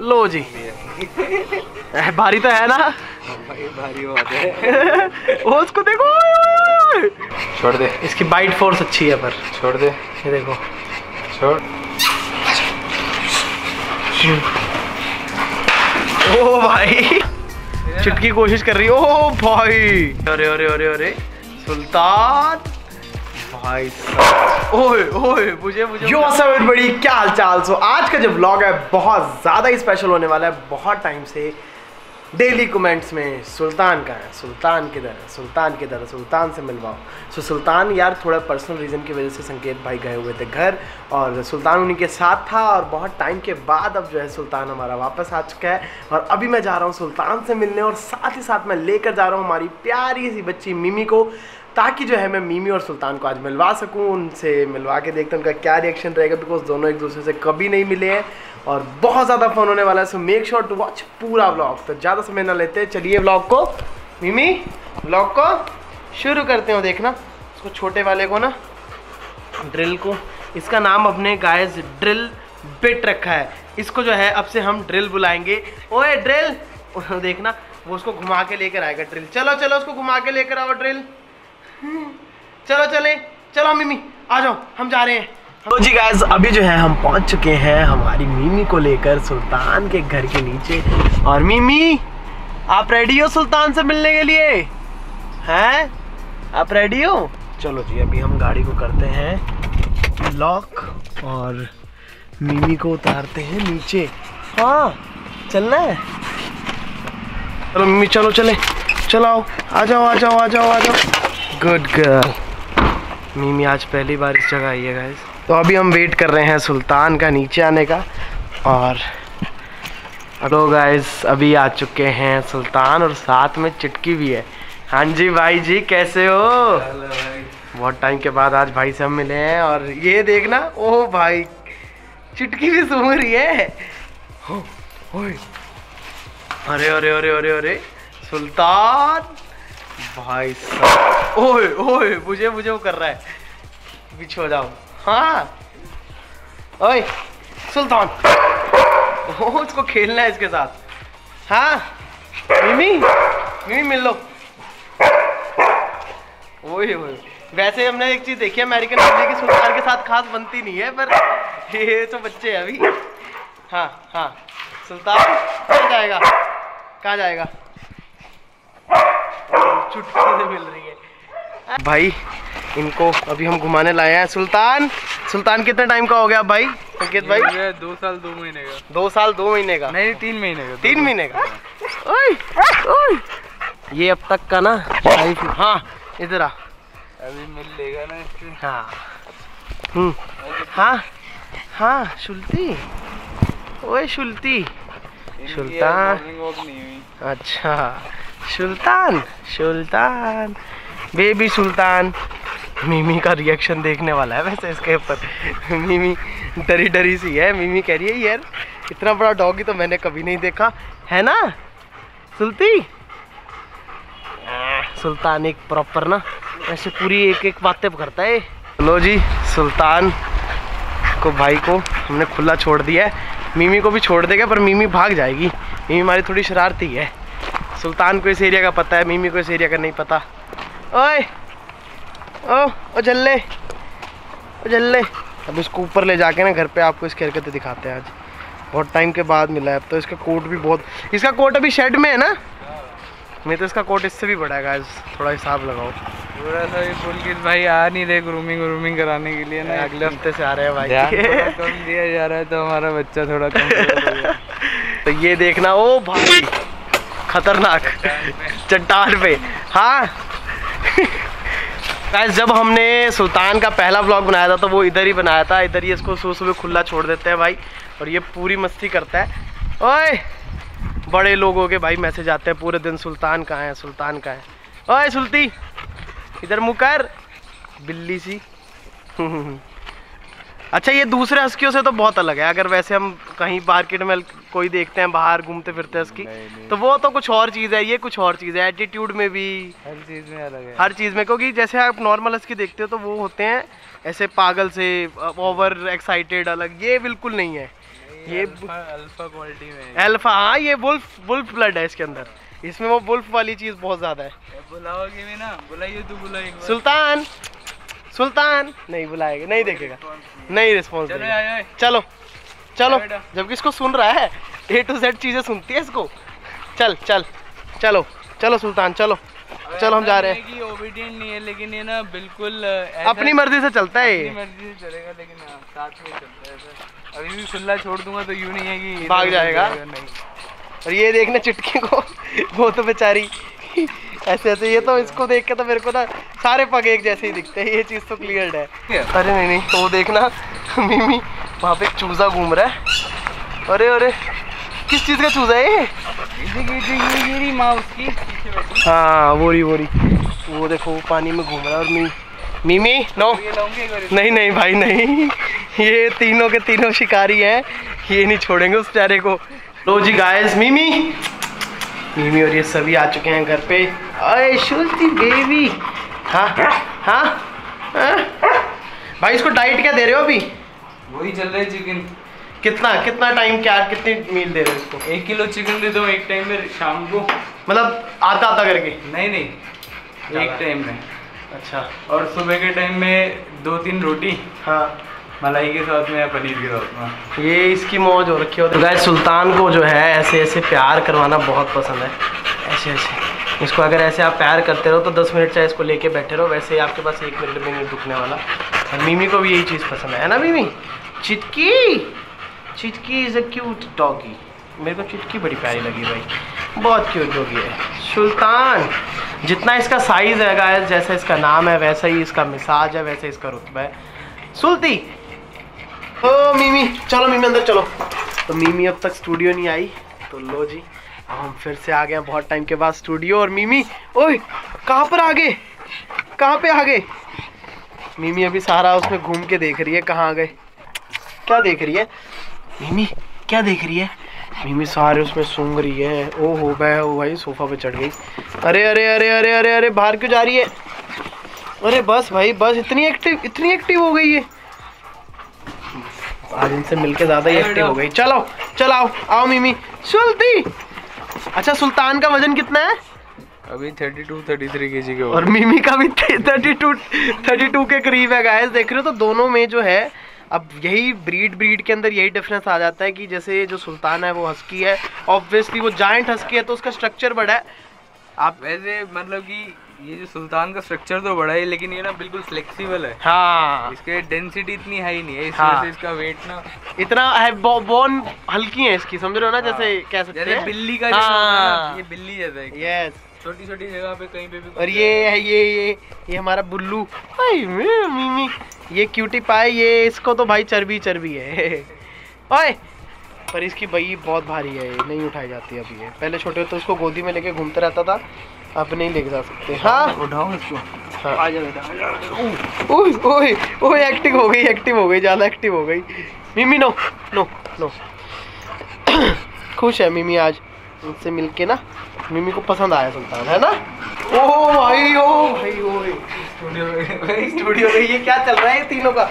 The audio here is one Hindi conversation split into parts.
लो जी। भारी तो है ना? भाई भारी है। ओ उसको देखो। छोड़ दे। इसकी बाइट फोर्स अच्छी है पर। छोड़ दे। ये देखो। छोड़। ओ भाई चुटकी कोशिश कर रही है। ओ भाई। अरे अरे अरे अरे। सुल्तान। भाई साहब। ओए ओए मुझे मुझे यो सब बड़ी क्या हाल चाल सो आज का जो व्लॉग है बहुत ज़्यादा ही स्पेशल होने वाला है। बहुत टाइम से डेली कमेंट्स में सुल्तान का है सुल्तान किधर है सुल्तान किधर है सुल्तान से मिलवाओ सो सुल्तान यार थोड़ा पर्सनल रीज़न की वजह से संकेत भाई गए हुए थे घर और सुल्तान उन्हीं के साथ था और बहुत टाइम के बाद अब जो है सुल्तान हमारा वापस आ चुका है। और अभी मैं जा रहा हूँ सुल्तान से मिलने और साथ ही साथ मैं लेकर जा रहा हूँ हमारी प्यारी सी बच्ची मिमी को। ताकि जो है मैं मीमी और सुल्तान को आज मिलवा सकूँ, उनसे मिलवा के देखते हैं उनका क्या रिएक्शन रहेगा बिकॉज़ दोनों एक दूसरे से कभी नहीं मिले हैं और बहुत ज़्यादा फन होने वाला है। So make sure to watch पूरा ब्लॉग तो ज़्यादा समय ना लेते, चलिए ब्लॉग को। मिमी ब्लॉग को शुरू करते हो देखना, उसको छोटे वाले को ना ड्रिल को। इसका नाम अपने गायस ड्रिल बिट रखा है। इसको जो है, अब से हम ड्रिल बुलाएँगे। ओए ड्रिल देखना, वो उसको घुमा के लेकर आएगा ड्रिल चलो चलो, उसको घुमा के लेकर आओ ड्रिल चलो, चले। चलो, मिमी, आ जाओ। हम जा रहे हैं। तो जी गाइस अभी जो है, हम पहुँच चुके हैं हमारी मिमी को लेकर सुल्तान के घर के नीचे। और मिमी, आप रेडी हो सुल्तान से मिलने के लिए? हैं? आप रेडी हो? चलो जी, अभी हम गाड़ी को करते हैं। लॉक और मिमी को उतारते हैं नीचे। हाँ चलना है? चलो, मिमी, चलो, चले। चलो आओ आ जाओ आ जाओ आ जाओ आ जाओ। गुड गर्ल मीमी आज पहली बार इस जगह आई है गाइस तो अभी हम वेट कर रहे हैं सुल्तान का नीचे आने का और हेलो गाइस अभी आ चुके हैं सुल्तान और साथ में चिटकी भी है। हाँ जी भाई जी कैसे हो? बहुत टाइम के बाद आज भाई से हम मिले हैं और ये देखना ओ भाई चिटकी भी सूंघ रही है। हो, अरे अरे अरे अरे अरे सुल्तान! भाई साहब। ओए ओए, मुझे मुझे वो कर रहा है। पीछे हो जाओ। हाँ। ओए, सुल्तान। ओ उसको खेलना है इसके साथ। हाँ। मिमी मिमी, मिल लो। ओए ओए। वैसे हमने एक चीज़ देखी है, अमेरिकन फैमिली की सुल्तान के साथ खास बनती नहीं है, पर ये तो बच्चे हैं अभी। हाँ हाँ। सुल्तान, कहाँ जाएगा? कहाँ जाएगा? चुटकी से मिल रही है। भाई इनको अभी हम घुमाने लाए हैं। सुल्तान सुल्तान कितने टाइम का हो गया भाई? संकेत भाई? दो साल दो महीने का। दो साल दो महीने का? नहीं तीन महीने का तीन महीने का? ओए ओए। ये अब तक का ना लाइफ हाँ इधर आ। अभी मिल लेगा ना इससे। हाँ। हम्म। हाँ हाँ शुल्ती। ओए शुल्ती। सुल्तान। अच्छा। सुल्तान सुल्तान, बेबी सुल्तान। मिमी का रिएक्शन देखने वाला है वैसे इसके ऊपर। मिमी डरी डरी सी है। मिमी कह रही है, यार, इतना बड़ा डॉगी तो मैंने कभी नहीं देखा। है ना? सुल्ती? सुल्तान एक प्रॉपर ना ऐसे पूरी एक एक बातें करता है। लो जी, सुल्तान को, भाई को हमने खुला छोड़ दिया है। मिमी को भी छोड़ देगा, पर मिमी भाग जाएगी। मिमी, हमारी थोड़ी शरारती है। सुल्तान को इस एरिया का पता है मिमी को इस एरिया का नहीं पता। ओए ओ ओ जल्ले ओ जल्ले। अब इसको ऊपर ले जाके ना घर पे आपको इसकी हरकतें दिखाते हैं आज। बहुत टाइम के बाद मिला है अब तो इसका कोट भी बहुत इसका कोट अभी शेड में है ना? नहीं तो इसका कोट इससे भी बड़ा है थोड़ा हिसाब लगाओ। थोड़ा सा ये पुलकित भाई आ नहीं रहे ग्रूमिंग ग्रूमिंग कराने के लिए ना। अगले हफ़्ते से आ रहे हैं भाई। कम दिया जा रहा है तो हमारा बच्चा थोड़ा कम तो ये देखना ओ भाई। खतरनाक, चट्टान पे। हाँ। गाइस जब हमने सुल्तान का पहला ब्लॉग बनाया था तो वो इधर ही बनाया था। इधर ही इसको सुबह सुबह खुला छोड़ देते हैं भाई, और ये पूरी मस्ती करता है। ओए! बड़े लोगों के भाई मैसेज आते हैं पूरे दिन, सुल्तान कहाँ है, सुल्तान कहाँ है? ओए, सुल्ती, इधर मुकर बिल्ली सी। अच्छा ये दूसरे हस्कियों से तो बहुत अलग है। अगर वैसे हम कहीं मार्केट में कोई देखते हैं बाहर घूमते फिरते हस्की नहीं, नहीं। तो वो तो कुछ और चीज़ है ये कुछ और चीज़ है। एटीट्यूड में भी हर चीज़ में अलग है। हर चीज़ में क्योंकि जैसे आप नॉर्मल हस्की देखते हो तो वो होते हैं ऐसे पागल से ओवर एक्साइटेड अलग ये बिल्कुल नहीं है। नहीं, ये अल्फ़ा क्वालिटी में है। एल्फा हाँ ये वुल्फ वुल्फ ब्लड है इसके अंदर। इसमें वो वुल्फ वाली चीज़ बहुत ज़्यादा है। बुलाओगे ना बुलाइए तू बुला एक बार। सुल्तान! सुल्तान नहीं बुलाएगा नहीं देखेगा। नहीं रिस्पॉन्स चलो देगा। चलो चलो जबकि इसको सुन रहा है ए टू जेड चीज़ें सुनती है इसको। चल चल चलो चलो सुल्तान चलो चलो हम जा रहे हैं। ओबीडियंट नहीं है लेकिन ये ना बिल्कुल अपनी मर्ज़ी से चलता है अपनी मर्ज़ी से चलेगा लेकिन हाँ, साथ में चलता है अभी भी खुला छोड़ दूँगा तो यूँ नहीं है कि भाग जाएगा। नहीं। और ये देखना चुटकी को वो तो बेचारी ऐसे ऐसे ये तो इसको देख के तो मेरे को ना सारे पग एक जैसे ही दिखते हैं ये चीज़ तो क्लियर है? अरे नहीं नहीं तो देखना मिमी वहाँ पे चूजा घूम रहा है। अरे अरे किस चीज़ का चूजा है ये? माँ उसकी हाँ वो रही वो रही वो देखो वो पानी में घूम रहा है और मी मिमी नो। इसको। नहीं नहीं भाई नहीं। ये तीनों के तीनों शिकारी हैं ये नहीं छोड़ेंगे उस प्यारे को। लो जी गाइस मिमी। मिमी और ये सभी आ चुके हैं घर पे। अरे शुल्ती बेबी। हाँ हाँ हाँ? भाई इसको डाइट क्या दे रहे हो अभी? वही चल रहा है चिकन कितना कितना टाइम क्या कितनी मील दे रहे हो इसको? एक किलो चिकन दे दो एक टाइम में शाम को। मतलब आता आता करके? नहीं नहीं एक टाइम में। अच्छा। और सुबह के टाइम में दो तीन रोटी। हाँ। मलाई के साथ में या पनीर के साथ में? ये इसकी मौज हो रखी है। तो गाय सुल्तान को जो है, ऐसे ऐसे प्यार करवाना बहुत पसंद है। ऐसे ऐसे। इसको अगर ऐसे आप प्यार करते रहो तो दस मिनट चाहे इसको लेके बैठे रहो, वैसे ही आपके पास एक मिनट भी नहीं रुकने वाला। और मिमी को भी यही चीज़ पसंद है। है ना, मिमी? चिटकी! चिटकी इज़ अ क्यूट डॉगी मेरे को चिटकी बड़ी प्यारी लगी भाई। बहुत क्यूट डॉगी है। सुल्तान, जितना इसका साइज़ है गाय जैसा इसका नाम है, वैसा ही इसका मिसाज है, वैसे इसका रुतबा है। सुल्ती ओ मीमी। चलो, मीमी अंदर चलो। तो मीमी अब तक स्टूडियो नहीं आई। तो लो जी, अब हम फिर से आ गए हैं बहुत टाइम के बाद स्टूडियो और मीमी। ओए, कहाँ पर आ गए कहाँ पे आ गए मीमी अभी सारा उसमें घूम के देख रही है, कहाँ आ गए। क्या देख रही है? मीमी, क्या देख रही है? मीमी सारे उसमें सूंघ रही है। ओ हो भाई ओ भाई, सोफा पे चढ़ गई। अरे अरे अरे अरे अरे अरे, बाहर क्यों जा रही है? अरे, बस भाई, बस, इतनी एक्टिव इतनी एक्टिव हो गई है। आज इनसे मिलके ज़्यादा ही एक्टिव हो गई। चलो चलाओ आओ मिमी। सुल्ती! अच्छा सुल्तान का वज़न कितना है? अभी थर्टी टू थर्टी थ्री के और मिमी का भी थर्टी टू थर्टी टू के करीब है गाइस देख रहे हो तो दोनों में जो है अब यही ब्रीड ब्रीड के अंदर यही डिफरेंस आ जाता है कि जैसे जो सुल्तान है वो हस्की है। ऑब्वियसली वो जाइंट हस्की है तो उसका स्ट्रक्चर बड़ा है। आप ऐसे मतलब कि ये जो सुल्तान का स्ट्रक्चर तो बड़ा है लेकिन ये ना बिल्कुल फ्लेक्सिबल है। हाँ। इसके डेंसिटी इतनी हाई नहीं है इस हाँ। से इसका वेट ना इतना है बोन हल्की है इसकी समझ रहे हो ना जैसे हाँ। कह सकते हैं। बिल्ली का जैसा है ये बिल्ली जैसा है। यस छोटी छोटी जगह पे कहीं पे भी और ये है। ये ये ये हमारा बुल्लू। मीमी ये क्यूटी पाए ये इसको तो भाई चर्बी चर्बी है। ओए पर इसकी बई बहुत भारी है ये नहीं उठाई जाती अभी ये। पहले छोटे तो इसको गोदी में लेके घूमते रहता था अब नहीं लेके जा सकते। हाँ? उठाओ इसको। हाँ। आ एक्टिव हो गई एक्टिव हो गई ज़्यादा एक्टिव हो गई। मिमी नो नो नो खुश है मिमी आज उनसे मिलके ना मिमी को पसंद आया सुल्तान है ना? ओ भाई ओ भाई ओ। स्टूडियो स्टूडियो में ये क्या चल रहा है तीनों का?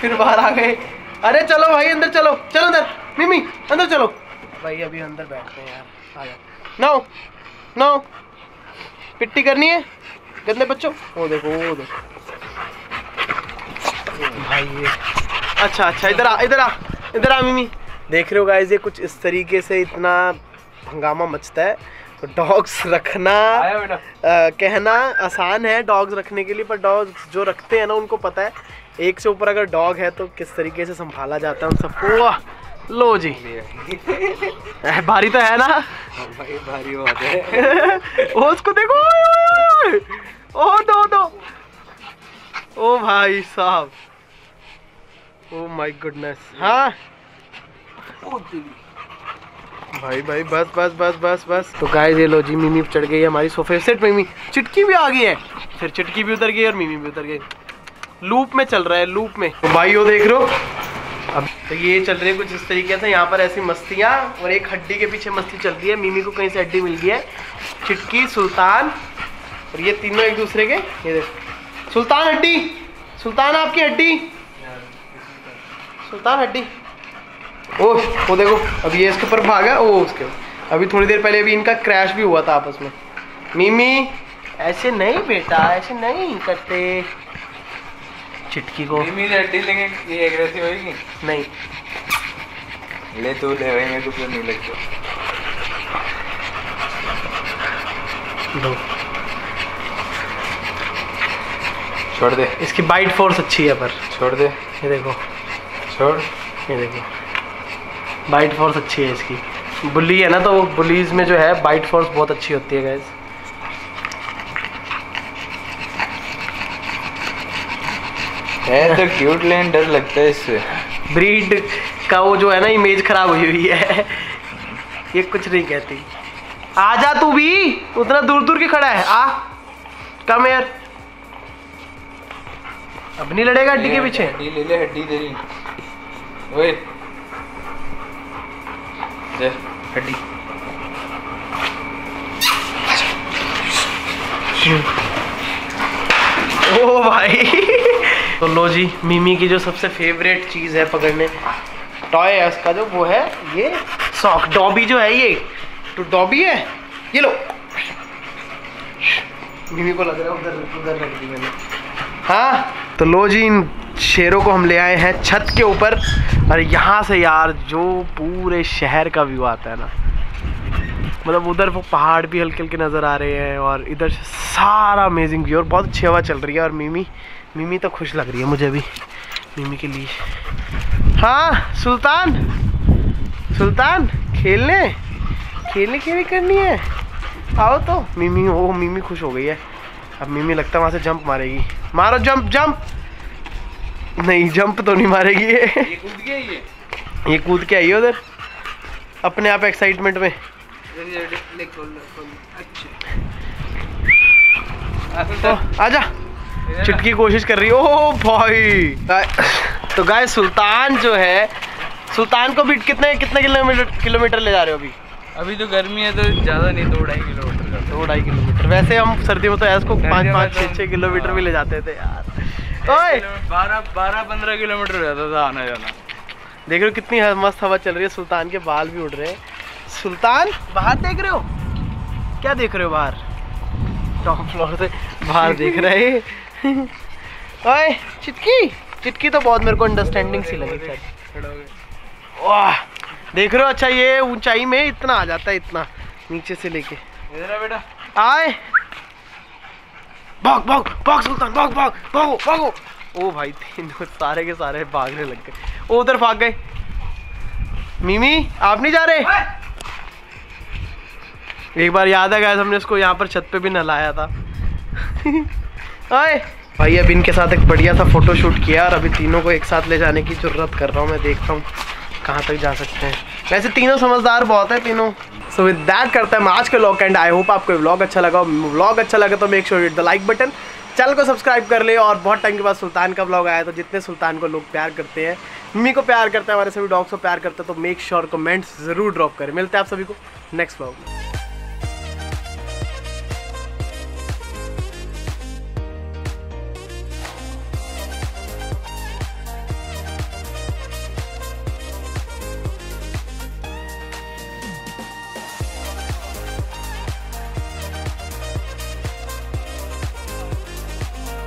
फिर बाहर आ गए। अरे चलो भाई अंदर चलो चलो अंदर। मिमी अंदर चलो। भाई अभी अंदर बैठते हैं यार। आ जाओ। नो नो पिट्टी करनी है गंदे बच्चों। वो देखो वो देखो। भाई ये अच्छा अच्छा इधर आ इधर आ इधर आ मिमी। देख रहे हो गाइस ये कुछ इस तरीके से इतना हंगामा मचता है तो डॉग्स रखना अ, कहना आसान है डॉग्स रखने के लिए पर डॉग्स जो रखते हैं ना उनको पता है एक से ऊपर अगर डॉग है तो किस तरीके से संभाला जाता है उन सबको। वाह लो जी। भारी तो है ना? भाई भारी बात है। ओ उसको देखो। ओ दो दो। ओ भाई साहब। Oh my goodness. हाँ? भाई भाई बस बस बस बस बस। तो गाय ये लो जी मिमी चढ़ गई है हमारी सोफे सेट मिमी चिटकी भी आ गई है। फिर चिटकी भी उतर गई और मिमी भी उतर गई। लूप में चल रहा है लूप में। तो भाई वो देख रहे हो? अब तो ये चल रही है कुछ इस तरीके से, यहाँ पर ऐसी मस्तियाँ और एक हड्डी के पीछे मस्ती चल रही है। मिमी को कहीं से हड्डी मिल गई है। चिटकी, सुल्तान और ये तीनों एक दूसरे के, ये देख। सुल्तान, हड्डी। सुल्तान, आपकी हड्डी? सुल्तान, हड्डी। ओ वो देखो, अभी ये इसके ऊपर भागा ओ उसके। अभी थोड़ी देर पहले अभी इनका क्रैश भी हुआ था आपस में। मिमी, ऐसे नहीं बेटा, ऐसे नहीं करते। चिटकी को। ये एग्रेसिव होगी नहीं। ले तू ले भाई मेरे को क्यों नहीं लगता। दो। छोड़ दे। इसकी बाइट फोर्स अच्छी है पर। छोड़ दे। ये देखो। छोड़। ये देखो। बाइट फोर्स अच्छी है इसकी। बुली है ना तो बुलीज में जो है बाइट फोर्स बहुत अच्छी होती है गैस है तो क्यूट लेकिन डर लगता है इससे। ब्रीड का वो जो है ना इमेज खराब हुई हुई है। ये कुछ नहीं कहती। आ जा तू भी उतना दूर दूर के खड़ा है? आ कम यार अब नहीं लड़ेगा हड्डी के पीछे? हड्डी ले ले हड्डी तेरी। ओए। ले हड्डी। ओ भाई। तो लो जी मिमी की जो सबसे फेवरेट चीज़ है पकड़ने टॉय है उसका जो, वो है ये सॉक डॉबी जो है ये। तो डॉबी है? ये लो। मिमी को लग रहा है उधर उधर रख दी मैंने। हाँ तो लो जी, इन शेरों को हम ले आए हैं छत के ऊपर। और यहाँ से यार, जो पूरे शहर का व्यू आता है ना। मतलब उधर वो पहाड़ भी हल्के हल्के नज़र आ रहे हैं और इधर से सारा अमेजिंग व्यू और बहुत अच्छी हवा चल रही है। और मिमी मिमी तो खुश लग रही है मुझे भी मिमी के लिए। हाँ सुल्तान सुल्तान खेलने खेलने की भी करनी है। आओ तो मिमी ओ मिमी खुश हो गई है। अब मिमी लगता है वहाँ से जंप मारेगी। मारो जंप जंप नहीं जंप तो नहीं मारेगी ये। ये कूद गया ये। ये कूद के आई है उधर अपने आप एक्साइटमेंट में। अच्छा। तो आजा। चिटकी कोशिश कर रही ओ भाई। तो गाय सुल्तान जो है सुल्तान को भी कितने कितने किलोमीटर किलोमीटर ले जा रहे हो अभी? अभी तो गर्मी है तो ज़्यादा नहीं दो ढाई किलोमीटर दो ढाई किलोमीटर। वैसे हम सर्दियों में तो ऐसे को पाँच पाँच तो छः छः किलोमीटर भी ले जाते थे यार। ओए! बारह बारह पंद्रह किलोमीटर हो जाता था आना जाना। देख रहे हो कितनी मस्त हवा चल रही है। सुल्तान के बाल भी उड़ रहे हैं। सुल्तान बाहर देख रहे हो? क्या देख रहे हो बाहर? टॉप फ्लोर से बाहर देख रहे हैं। ओए चिटकी। चिटकी तो बहुत मेरे को अंडरस्टैंडिंग सी लगी सर गया वाह देख रहे हो? अच्छा ये ऊंचाई में इतना आ जाता है इतना नीचे से लेके। बेटा। आए। भाग भाग भाग सुल्तान भाग भाग भागो भागो। ओ भाई तीनों सारे के सारे भागने लग गए। वो उधर भाग गए। मिमी आप नहीं जा रहे? एक बार याद है गाइस हमने इसको यहाँ पर छत पे भी नहलाया था। आए भाई, अब इनके साथ एक बढ़िया सा फ़ोटो शूट किया और अभी तीनों को एक साथ ले जाने की ज़रूरत कर रहा हूँ, मैं देखता हूँ कहाँ तक जा सकते हैं। वैसे तीनों समझदार बहुत है तीनों। सो विद दैट करते हैं आज के व्लॉग एंड आई होप आपको व्लॉग अच्छा लगा। व्लॉग अच्छा लगा तो make sure hit the like button channel को सब्सक्राइब कर ले और बहुत टाइम के बाद सुल्तान का व्लॉग आया तो जितने सुल्तान को लोग प्यार करते हैं, मम्मी को प्यार करते हैं, हमारे सभी डॉग्स को प्यार करते हैं तो मेक श्योर कमेंट्स ज़रूर ड्रॉप करें। मिलते हैं आप सभी को नेक्स्ट व्लॉग में।